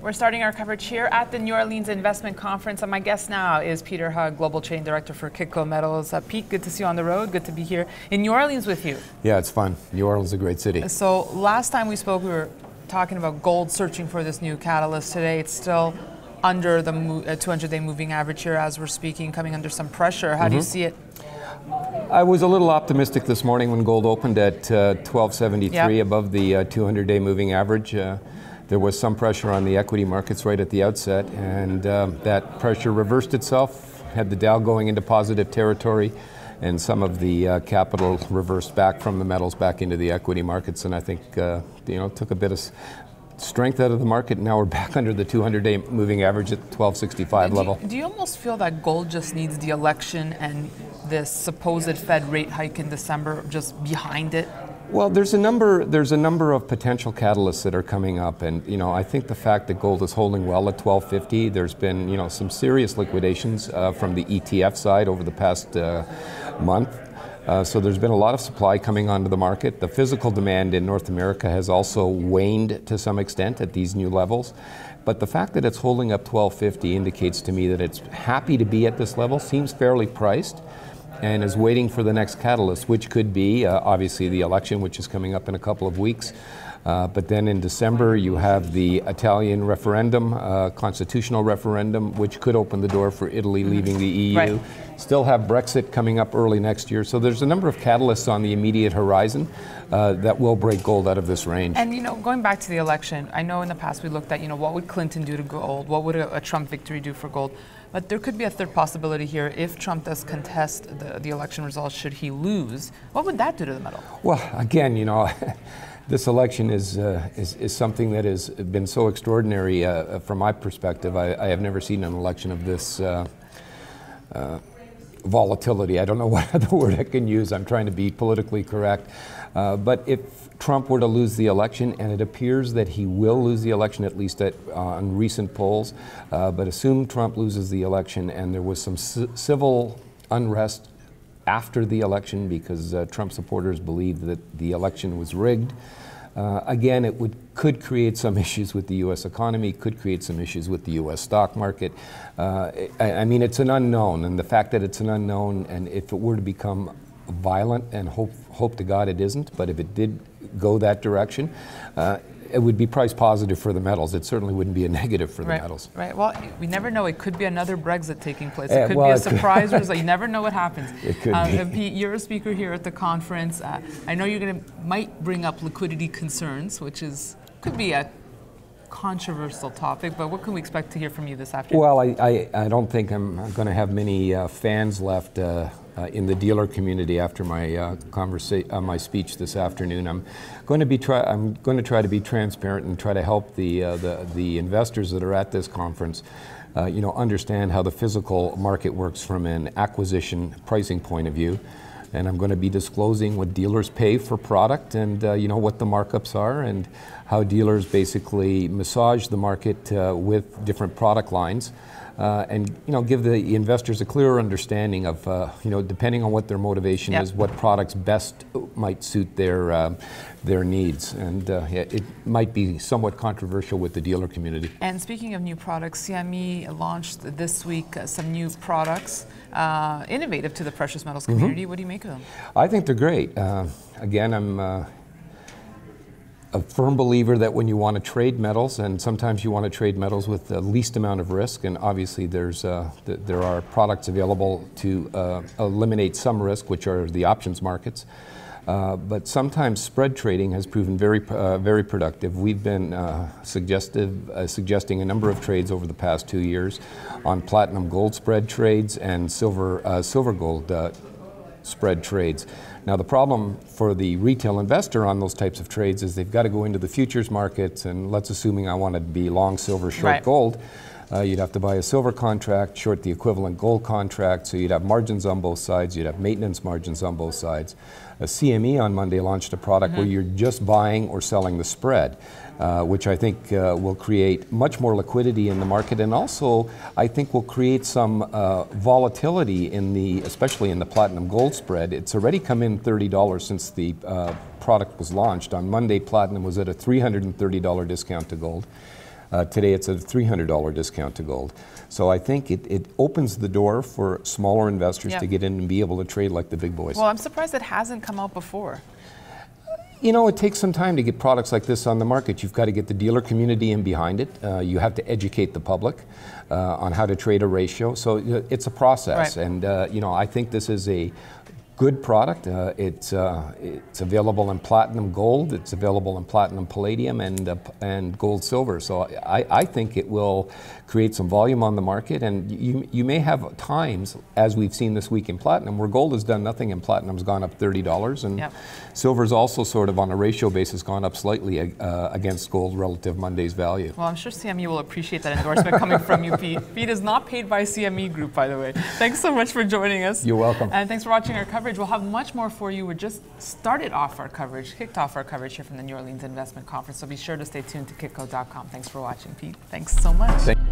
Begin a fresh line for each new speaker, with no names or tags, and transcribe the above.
We're starting our coverage here at the New Orleans Investment Conference, and my guest now is Peter Hug, Global Chain Director for Kitco Metals. Uh, Pete, good to see you on the road. Good to be here in New Orleans with you.
Yeah, it's fun. New Orleans is a great city.
So last time we spoke, we were talking about gold searching for this new catalyst. Today, it's still under the 200-day uh, moving average here as we're speaking, coming under some pressure. How mm-hmm. do you mm-hmm. see it?
I was a little optimistic this morning when gold opened at uh, 1273 yep. above the 200-day uh, moving average. Uh, there was some pressure on the equity markets right at the outset, and um, that pressure reversed itself, had the Dow going into positive territory, and some of the uh, capital reversed back from the metals back into the equity markets, and I think uh, you know took a bit of strength out of the market. Now we're back under the 200-day moving average at 1265
do
level.
You, do you almost feel that gold just needs the election and this supposed Fed rate hike in December just behind it?
Well, there's a number. There's a number of potential catalysts that are coming up, and you know, I think the fact that gold is holding well at 1250. There's been you know some serious liquidations uh, from the ETF side over the past uh, month. Uh, so there's been a lot of supply coming onto the market. The physical demand in North America has also waned to some extent at these new levels. But the fact that it's holding up 1250 indicates to me that it's happy to be at this level, seems fairly priced and is waiting for the next catalyst, which could be uh, obviously the election, which is coming up in a couple of weeks. Uh, but then in December, you have the Italian referendum, uh, constitutional referendum, which could open the door for Italy mm-hmm. leaving the EU. Right. Still have Brexit coming up early next year. So there's a number of catalysts on the immediate horizon uh, that will break gold out of this range.
And you know, going back to the election, I know in the past we looked at, you know, what would Clinton do to gold? What would a, a Trump victory do for gold? But there could be a third possibility here. If Trump does contest the, the election results, should he lose, what would that do to the metal?
Well, again, you know, this election is, uh, is, is, something that has been so extraordinary uh, from my perspective. I, I, have never seen an election of this uh, uh volatility. I don't know what other word I can use. I'm trying to be politically correct. Uh, but if Trump were to lose the election, and it appears that he will lose the election, at least at, uh, on recent polls, uh, but assume Trump loses the election and there was some civil unrest after the election because uh, Trump supporters believed that the election was rigged. Uh, again, it would, could create some issues with the U.S. economy, could create some issues with the U.S. stock market. Uh, I, I mean, it's an unknown, and the fact that it's an unknown, and if it were to become violent, and hope, hope to God it isn't, but if it did go that direction, uh, it would be price positive for the metals. It certainly wouldn't be a negative for the
right,
metals.
Right. Well, we never know. It could be another Brexit taking place. It uh, could well, be a surprise result. You never know what happens.
It could uh, be.
Pete, you're a speaker here at the conference. Uh, I know you're going to might bring up liquidity concerns, which is could be a controversial topic, but what can we expect to hear from you this afternoon?
Well, I, I, I don't think I'm going to have many uh, fans left uh, uh, in the dealer community after my uh, conversa- uh, my speech this afternoon. I'm going to be try- I'm going to try to be transparent and try to help the uh, the, the investors that are at this conference. Uh, you know, understand how the physical market works from an acquisition pricing point of view, and I'm going to be disclosing what dealers pay for product and you know what the markups are and how dealers basically massage the market with different product lines uh, and you know give the investors a clearer understanding of uh, you know depending on what their motivation yep. is, what products best might suit their uh, their needs, and uh, yeah, it might be somewhat controversial with the dealer community.
And speaking of new products, CME launched this week uh, some new products uh, innovative to the precious metals mm-hmm. community. Mm-hmm. What do you make of them?
I think they're great. again, I'm a firm believer that when you want to trade metals, and sometimes you want to trade metals with the least amount of risk, and obviously there's uh, th- there are products available to uh, eliminate some risk, which are the options markets. Uh, but sometimes spread trading has proven very, uh, very productive. We've been uh, suggestive, uh, suggesting a number of trades over the past two years on platinum gold spread trades and silver, silver gold spread trades. Now, the problem for the retail investor on those types of trades is they've got to go into the futures markets, and let's assuming I want to be long silver, short right. gold. Uh, you'd have to buy a silver contract, short the equivalent gold contract, so you'd have margins on both sides, you'd have maintenance margins on both sides. A CME on Monday launched a product mm-hmm. where you're just buying or selling the spread. Uh, which I think uh, will create much more liquidity in the market, and also I think will create some uh, volatility in the, especially in the platinum gold spread. It's already come in thirty dollars since the uh, product was launched. On Monday, platinum was at a three hundred and thirty dollar discount to gold. Uh, today it's a $300 discount to gold. So I think it, it opens the door for smaller investors
Yeah.
to get in and be able to trade like the big boys.
Well, I'm surprised it hasn't come out before.
You know, it takes some time to get products like this on the market. You've got to get the dealer community in behind it. Uh, you have to educate the public uh, on how to trade a ratio. So uh, it's a process.
Right.
And, uh, you know, I think this is a good product. Uh, it's, uh, it's available in platinum gold, it's available in platinum palladium, and, uh, and gold silver. So I, I think it will create some volume on the market. And you, you may have times, as we've seen this week in platinum, where gold has done nothing and platinum's gone up $30. And
Yep.
Silver's also sort of on a ratio basis gone up slightly uh, against gold relative Monday's value.
Well, I'm sure CME will appreciate that endorsement coming from you, Pete. Pete is not paid by CME Group, by the way. Thanks so much for joining us.
You're welcome.
And thanks for watching our coverage. We'll have much more for you. We just started off our coverage, kicked off our coverage here from the New Orleans Investment Conference. So be sure to stay tuned to kitco.com. Thanks for watching, Pete. Thanks so much.
Thank-